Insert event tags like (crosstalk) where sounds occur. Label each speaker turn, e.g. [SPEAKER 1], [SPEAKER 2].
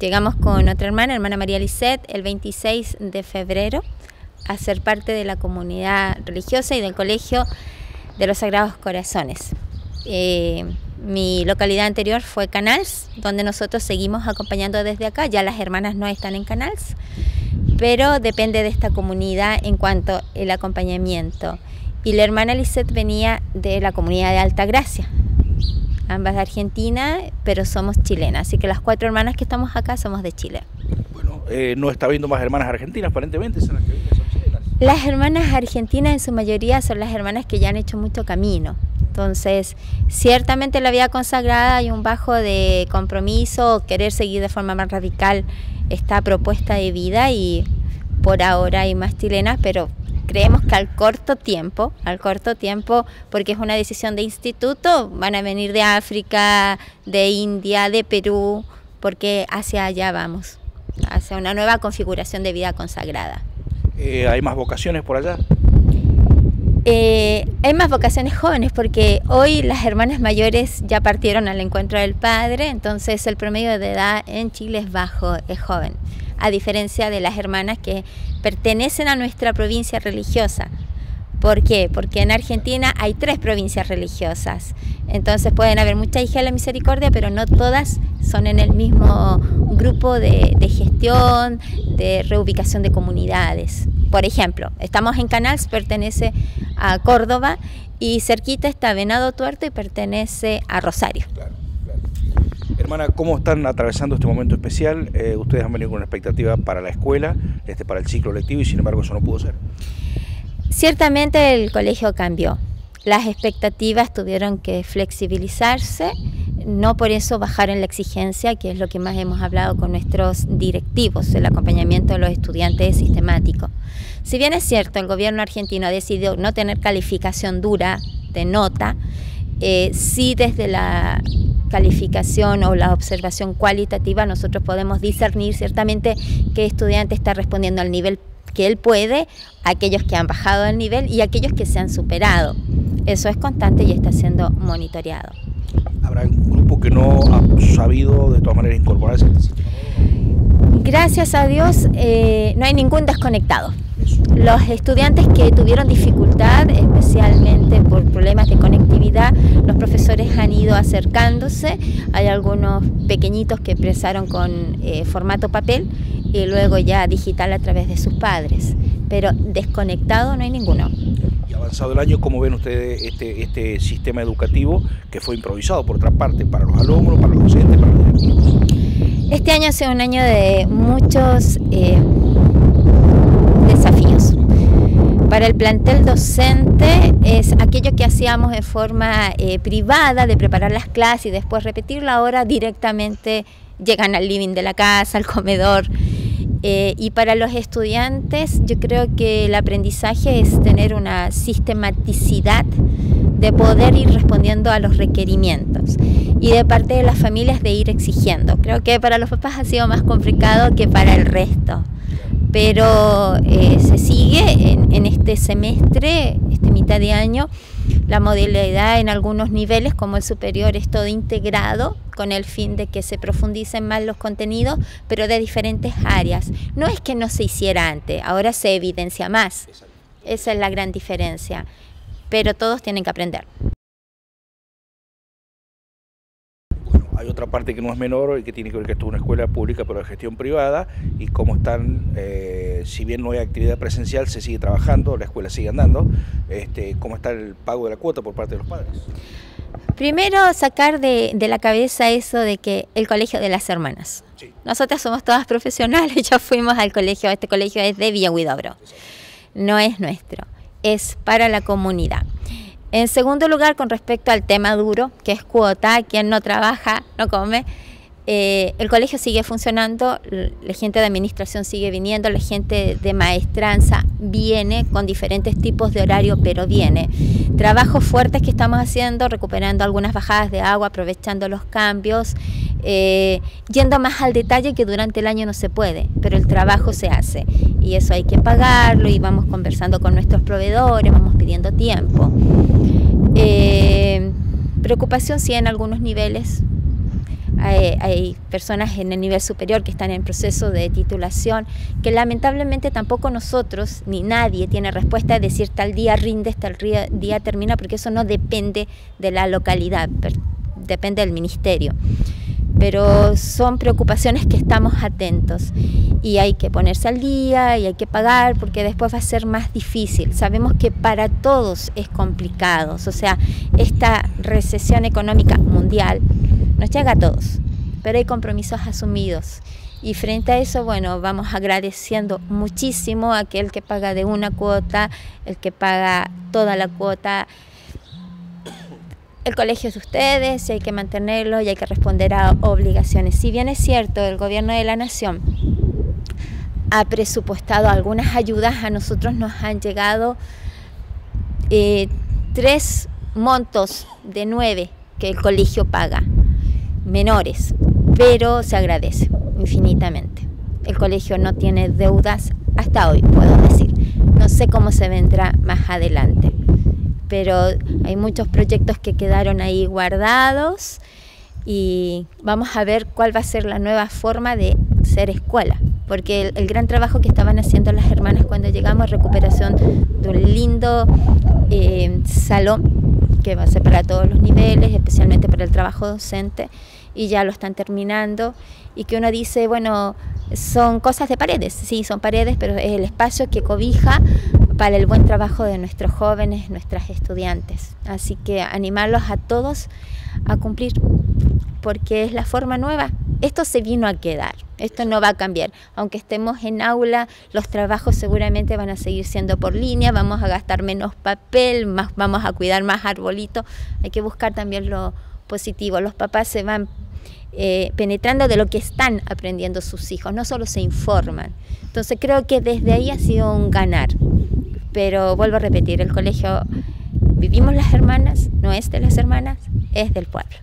[SPEAKER 1] Llegamos con otra hermana, hermana María Lisset, el 26 de febrero a ser parte de la comunidad religiosa y del Colegio de los Sagrados Corazones. Eh, mi localidad anterior fue Canals, donde nosotros seguimos acompañando desde acá. Ya las hermanas no están en Canals, pero depende de esta comunidad en cuanto al acompañamiento. Y la hermana Lisette venía de la comunidad de Alta Gracia, ambas de Argentina, pero somos chilenas. Así que las cuatro hermanas que estamos acá somos de Chile.
[SPEAKER 2] Bueno, eh, no está viendo más hermanas argentinas, aparentemente son las que son chilenas.
[SPEAKER 1] Las hermanas argentinas en su mayoría son las hermanas que ya han hecho mucho camino. Entonces, ciertamente la vida consagrada hay un bajo de compromiso, querer seguir de forma más radical esta propuesta de vida y por ahora hay más chilenas, pero creemos que al corto tiempo, al corto tiempo, porque es una decisión de instituto, van a venir de África, de India, de Perú, porque hacia allá vamos, hacia una nueva configuración de vida consagrada.
[SPEAKER 2] Eh, ¿Hay más vocaciones por allá?
[SPEAKER 1] Eh, hay más vocaciones jóvenes porque hoy las hermanas mayores ya partieron al encuentro del Padre, entonces el promedio de edad en Chile es bajo, es joven, a diferencia de las hermanas que pertenecen a nuestra provincia religiosa. ¿Por qué? Porque en Argentina hay tres provincias religiosas, entonces pueden haber muchas hijas de la misericordia, pero no todas son en el mismo grupo de, de gestión, de reubicación de comunidades. Por ejemplo, estamos en Canals, pertenece a Córdoba y cerquita está Venado Tuerto y pertenece a Rosario. Claro,
[SPEAKER 2] Hermana, ¿cómo están atravesando este momento especial? Eh, ustedes han venido con una expectativa para la escuela, este, para el ciclo lectivo y sin embargo eso no pudo ser.
[SPEAKER 1] Ciertamente el colegio cambió. Las expectativas tuvieron que flexibilizarse no por eso bajar en la exigencia, que es lo que más hemos hablado con nuestros directivos, el acompañamiento de los estudiantes sistemático. Si bien es cierto, el gobierno argentino ha decidido no tener calificación dura de nota, eh, sí desde la calificación o la observación cualitativa nosotros podemos discernir ciertamente qué estudiante está respondiendo al nivel que él puede, aquellos que han bajado el nivel y aquellos que se han superado. Eso es constante y está siendo monitoreado
[SPEAKER 2] habrá un grupo que no ha sabido de todas maneras incorporarse a este sistema
[SPEAKER 1] Gracias a Dios eh, no hay ningún desconectado. Los estudiantes que tuvieron dificultad, especialmente por problemas de conectividad, los profesores han ido acercándose. Hay algunos pequeñitos que empezaron con eh, formato papel y luego ya digital a través de sus padres. Pero desconectado no hay ninguno
[SPEAKER 2] avanzado el año, ¿cómo ven ustedes este, este sistema educativo que fue improvisado por otra parte para los alumnos, para los docentes, para los directivos?
[SPEAKER 1] Este año ha sido un año de muchos eh, desafíos. Para el plantel docente es aquello que hacíamos de forma eh, privada, de preparar las clases y después repetirlo, ahora directamente llegan al living de la casa, al comedor. Eh, y para los estudiantes yo creo que el aprendizaje es tener una sistematicidad de poder ir respondiendo a los requerimientos y de parte de las familias de ir exigiendo. Creo que para los papás ha sido más complicado que para el resto, pero eh, se sigue en, en este semestre, este mitad de año, la modalidad en algunos niveles, como el superior, es todo integrado con el fin de que se profundicen más los contenidos, pero de diferentes áreas. No es que no se hiciera antes, ahora se evidencia más. Esa es la gran diferencia. Pero todos tienen que aprender.
[SPEAKER 2] Hay otra parte que no es menor y que tiene que ver que esto es una escuela pública pero de gestión privada y cómo están, eh, si bien no hay actividad presencial, se sigue trabajando, la escuela sigue andando, este, cómo está el pago de la cuota por parte de los padres.
[SPEAKER 1] Primero sacar de, la cabeza eso de que el colegio de las hermanas. Nosotras somos todas profesionales, (laughs) ya fuimos al colegio, este colegio es de Villa Huidobro, no es nuestro, es para la comunidad. En segundo lugar, con respecto al tema duro, que es cuota, quien no trabaja no come, eh, el colegio sigue funcionando, la gente de administración sigue viniendo, la gente de maestranza viene con diferentes tipos de horario, pero viene. Trabajos fuertes que estamos haciendo, recuperando algunas bajadas de agua, aprovechando los cambios, eh, yendo más al detalle que durante el año no se puede, pero el trabajo se hace y eso hay que pagarlo y vamos conversando con nuestros proveedores, vamos pidiendo tiempo. Eh, preocupación sí en algunos niveles, hay, personas en el nivel superior que están en proceso de titulación, que lamentablemente tampoco nosotros ni nadie tiene respuesta de decir tal día rinde, tal día termina, porque eso no depende de la localidad, depende del ministerio. Pero son preocupaciones que estamos atentos y hay que ponerse al día y hay que pagar porque después va a ser más difícil. Sabemos que para todos es complicado, o sea, esta recesión económica mundial nos llega a todos, pero hay compromisos asumidos. Y frente a eso, bueno, vamos agradeciendo muchísimo a aquel que paga de una cuota, el que paga toda la cuota. El colegio es de ustedes y hay que mantenerlo y hay que responder a obligaciones. Si bien es cierto, el gobierno de la nación ha presupuestado algunas ayudas, a nosotros nos han llegado eh, tres montos de nueve que el colegio paga menores, pero se agradece infinitamente. El colegio no tiene deudas hasta hoy, puedo decir. No sé cómo se vendrá más adelante, pero hay muchos proyectos que quedaron ahí guardados y vamos a ver cuál va a ser la nueva forma de ser escuela, porque el, gran trabajo que estaban haciendo las hermanas cuando llegamos, recuperación de un lindo eh, salón que va a ser para todos los niveles, especialmente para el trabajo docente, y ya lo están terminando, y que uno dice, bueno, son cosas de paredes, sí, son paredes, pero es el espacio que cobija para el buen trabajo de nuestros jóvenes, nuestras estudiantes. Así que animarlos a todos a cumplir, porque es la forma nueva. Esto se vino a quedar, esto no va a cambiar. Aunque estemos en aula, los trabajos seguramente van a seguir siendo por línea, vamos a gastar menos papel, más, vamos a cuidar más arbolitos. Hay que buscar también lo positivo. Los papás se van eh, penetrando de lo que están aprendiendo sus hijos, no solo se informan. Entonces creo que desde ahí ha sido un ganar. Pero vuelvo a repetir, el colegio vivimos las hermanas, no es de las hermanas, es del pueblo.